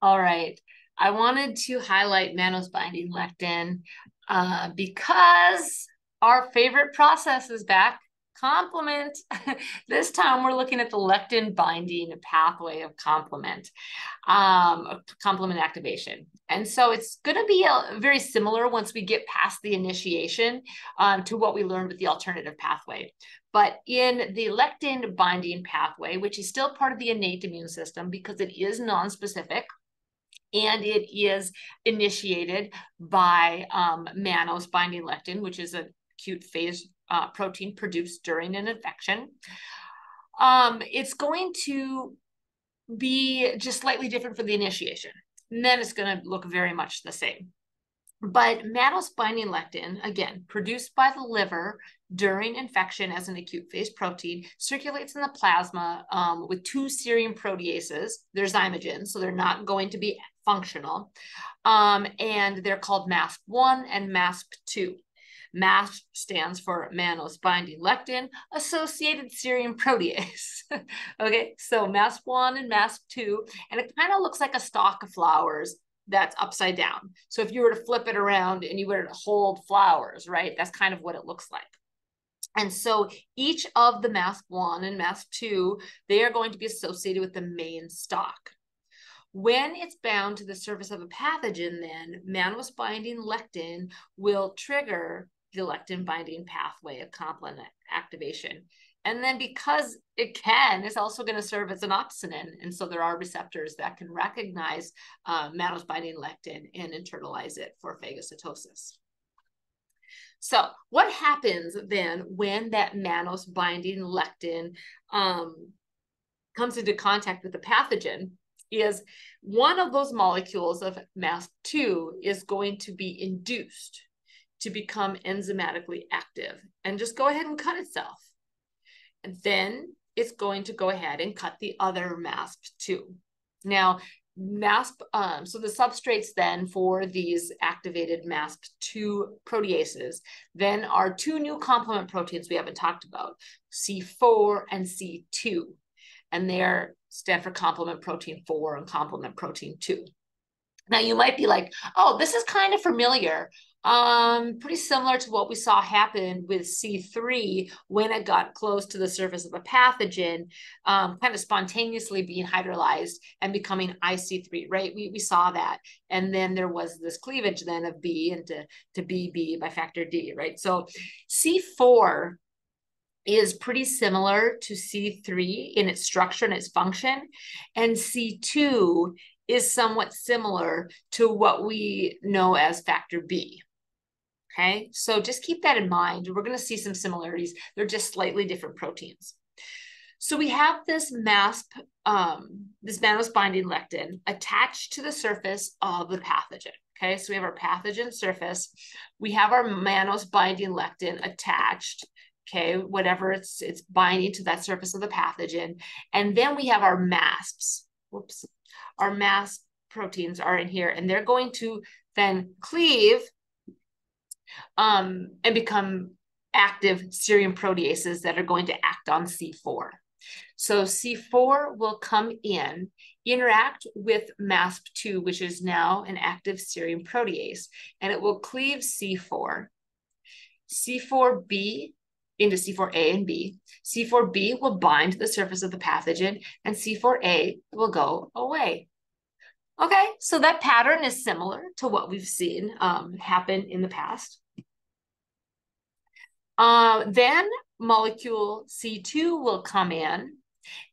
All right. I wanted to highlight mannose binding lectin uh, because our favorite process is back complement. this time we're looking at the lectin binding pathway of complement, um, complement activation. And so it's going to be a, very similar once we get past the initiation um, to what we learned with the alternative pathway. But in the lectin binding pathway, which is still part of the innate immune system because it is non-specific, and it is initiated by um, mannose binding lectin, which is an acute phase uh, protein produced during an infection. Um, it's going to be just slightly different for the initiation. And then it's going to look very much the same. But mannose binding lectin, again, produced by the liver during infection as an acute phase protein, circulates in the plasma um, with two serine proteases. They're zymogens, so they're not going to be functional. Um, and they're called MASP1 and MASP2. MASP stands for mannose binding lectin associated serine protease. okay, so MASP1 and MASP2, and it kind of looks like a stalk of flowers that's upside down. So if you were to flip it around and you were to hold flowers, right, that's kind of what it looks like. And so each of the MASP1 and MASP2, they are going to be associated with the main stalk. When it's bound to the surface of a pathogen, then mannose binding lectin will trigger the lectin binding pathway of complement activation. And then because it can, it's also going to serve as an opsonin. And so there are receptors that can recognize uh, mannose binding lectin and internalize it for phagocytosis. So what happens then when that mannose binding lectin um, comes into contact with the pathogen is one of those molecules of MASP2 is going to be induced to become enzymatically active and just go ahead and cut itself. And then it's going to go ahead and cut the other MASP2. Now, MASP, um, so the substrates then for these activated MASP2 proteases then are two new complement proteins we haven't talked about, C4 and C2. And they're stand for complement protein 4 and complement protein 2. Now you might be like, oh, this is kind of familiar. Um, pretty similar to what we saw happen with C3 when it got close to the surface of a pathogen, um, kind of spontaneously being hydrolyzed and becoming IC3, right? We, we saw that. And then there was this cleavage then of B into to BB by factor D, right? So C4 is pretty similar to C3 in its structure and its function. And C2 is somewhat similar to what we know as factor B. Okay, so just keep that in mind. We're going to see some similarities. They're just slightly different proteins. So we have this MASP, um, this mannose binding lectin attached to the surface of the pathogen. Okay, so we have our pathogen surface. We have our mannose binding lectin attached. Okay, whatever it's it's binding to that surface of the pathogen, and then we have our MASPs. Whoops, our MASP proteins are in here, and they're going to then cleave um, and become active serine proteases that are going to act on C4. So C4 will come in, interact with MASP2, which is now an active serine protease, and it will cleave C4. C4b into C4a and b. C4b will bind to the surface of the pathogen, and C4a will go away. Okay, so that pattern is similar to what we've seen um, happen in the past. Uh, then molecule C2 will come in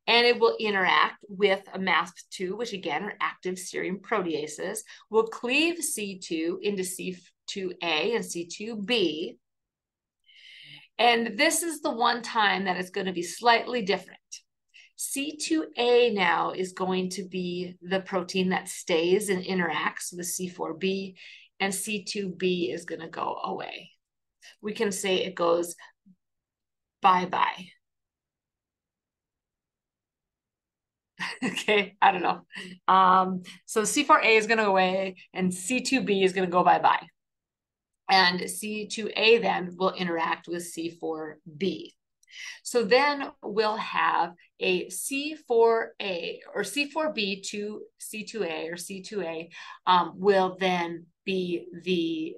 and it will interact with a MASP2, which again are active serine proteases, will cleave C2 into C2A and C2B. And this is the one time that it's going to be slightly different. C2A now is going to be the protein that stays and interacts with C4B, and C2B is going to go away we can say it goes bye-bye. okay, I don't know. Um, so C4A is going to go away and C2B is going to go bye-bye. And C2A then will interact with C4B. So then we'll have a C4A or C4B to C2A or C2A um, will then be the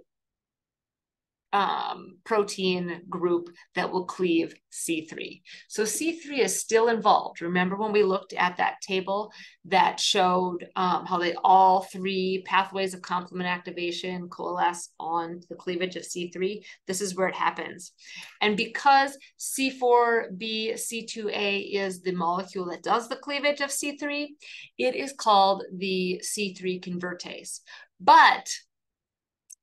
um, protein group that will cleave C3. So C3 is still involved. Remember when we looked at that table that showed um, how they all three pathways of complement activation coalesce on the cleavage of C3? This is where it happens. And because C4B, C2A is the molecule that does the cleavage of C3, it is called the C3 convertase. But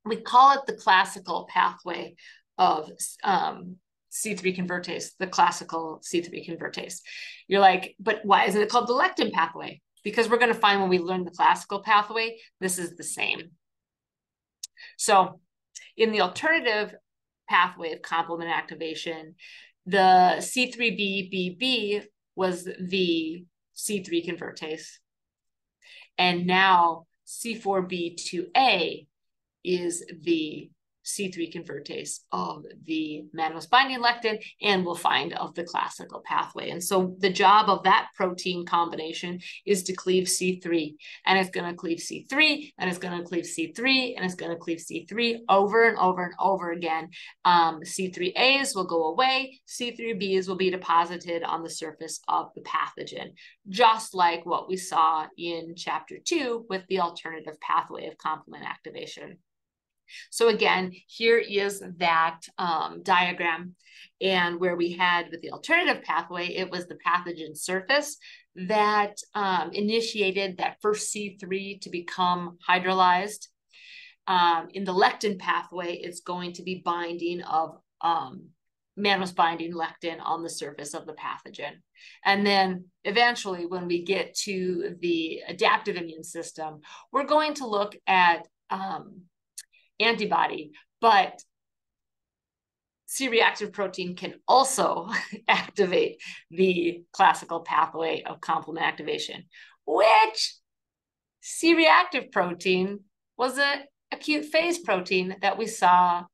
we call it the classical pathway of um, C3 convertase, the classical C3 convertase. You're like, but why isn't it called the lectin pathway? Because we're going to find when we learn the classical pathway, this is the same. So in the alternative pathway of complement activation, the C3BBB was the C3 convertase. And now C4B2A is the C3 convertase of the mannose binding lectin, and we'll find of the classical pathway. And so the job of that protein combination is to cleave C3, and it's going to cleave C3, and it's going to cleave C3, and it's going to cleave C3 over and over and over again. Um, C3As will go away, C3Bs will be deposited on the surface of the pathogen, just like what we saw in chapter two with the alternative pathway of complement activation. So again, here is that um, diagram. And where we had with the alternative pathway, it was the pathogen surface that um, initiated that first C3 to become hydrolyzed. Um, in the lectin pathway, it's going to be binding of um, mannose binding lectin on the surface of the pathogen. And then eventually, when we get to the adaptive immune system, we're going to look at um, antibody, but C-reactive protein can also activate the classical pathway of complement activation, which C-reactive protein was an acute phase protein that we saw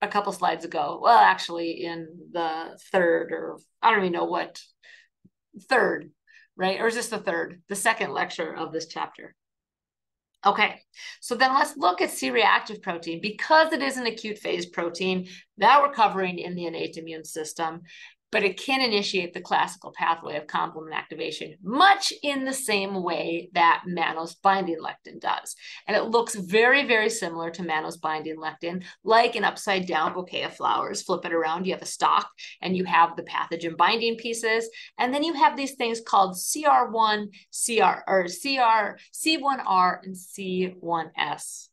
a couple slides ago. Well, actually in the third or I don't even know what third, right? Or is this the third, the second lecture of this chapter? Okay, so then let's look at C-reactive protein. Because it is an acute phase protein that we're covering in the innate immune system, but it can initiate the classical pathway of complement activation, much in the same way that mannose binding lectin does. And it looks very, very similar to mannose binding lectin, like an upside down bouquet of flowers. Flip it around, you have a stalk, and you have the pathogen binding pieces. And then you have these things called CR1, CR, or CR, C1R, and C1S.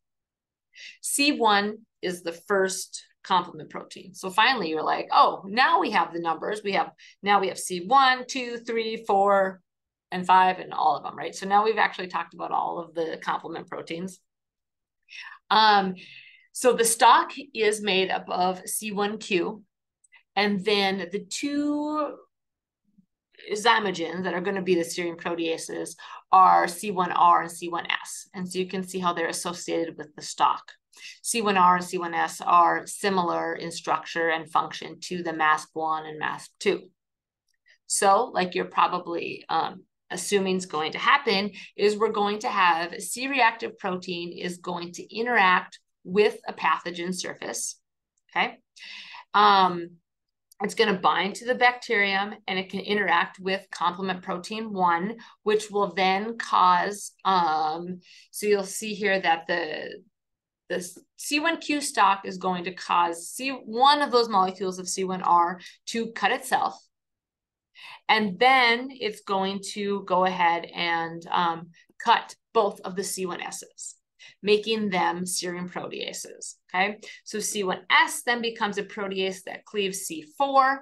C1 is the first complement protein. So finally you're like, oh, now we have the numbers. We have, now we have C1, 2, 3, 4, and 5, and all of them, right? So now we've actually talked about all of the complement proteins. Um, so the stalk is made up of C1q, and then the two zymogens that are going to be the serine proteases are C1R and C1S. And so you can see how they're associated with the stalk. C1R and C1S are similar in structure and function to the MASP1 and MASP2. So, like you're probably um, assuming is going to happen, is we're going to have C-reactive protein is going to interact with a pathogen surface, okay? Um, it's going to bind to the bacterium and it can interact with complement protein 1, which will then cause, um, so you'll see here that the, the C1q stalk is going to cause C one of those molecules of C1R to cut itself. And then it's going to go ahead and um, cut both of the C1Ss, making them serine proteases. Okay, so C1S then becomes a protease that cleaves C4.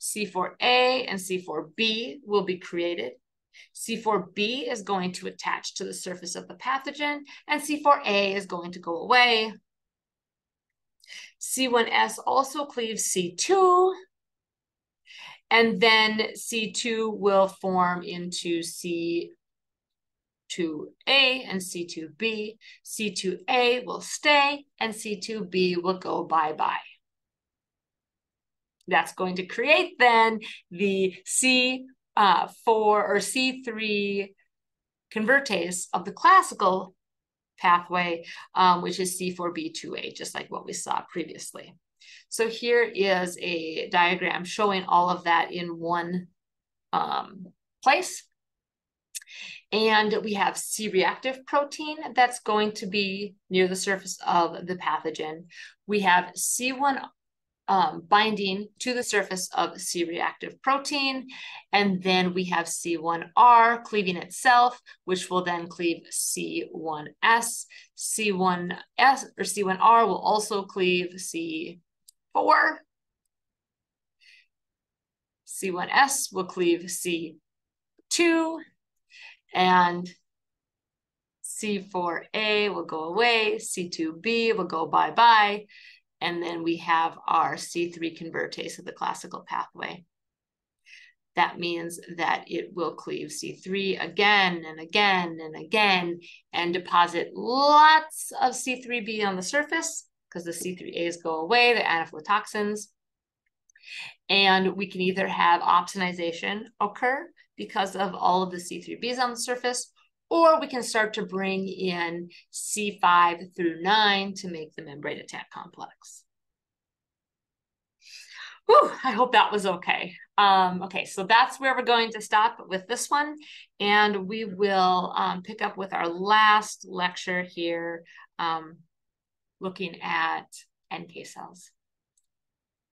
C4A and C4B will be created. C4b is going to attach to the surface of the pathogen, and C4a is going to go away. C1s also cleaves C2, and then C2 will form into C2A and C2B. C2A will stay, and C2B will go bye-bye. That's going to create then the C4 uh, or C3 convertase of the classical pathway, um, which is C4B2A, just like what we saw previously. So here is a diagram showing all of that in one um, place. And we have C-reactive protein that's going to be near the surface of the pathogen. We have C1 um, binding to the surface of C-reactive protein. And then we have C1R cleaving itself, which will then cleave C1S. C1S or C1R will also cleave C4. C1S will cleave C2 and C4A will go away, C2B will go bye-bye, and then we have our C3 convertase of the classical pathway. That means that it will cleave C3 again and again and again and deposit lots of C3B on the surface because the C3As go away, the anaphylatoxins. And we can either have opsonization occur because of all of the C3Bs on the surface, or we can start to bring in C5 through 9 to make the membrane attack complex. Whew, I hope that was okay. Um, okay, so that's where we're going to stop with this one. And we will um, pick up with our last lecture here, um, looking at NK cells.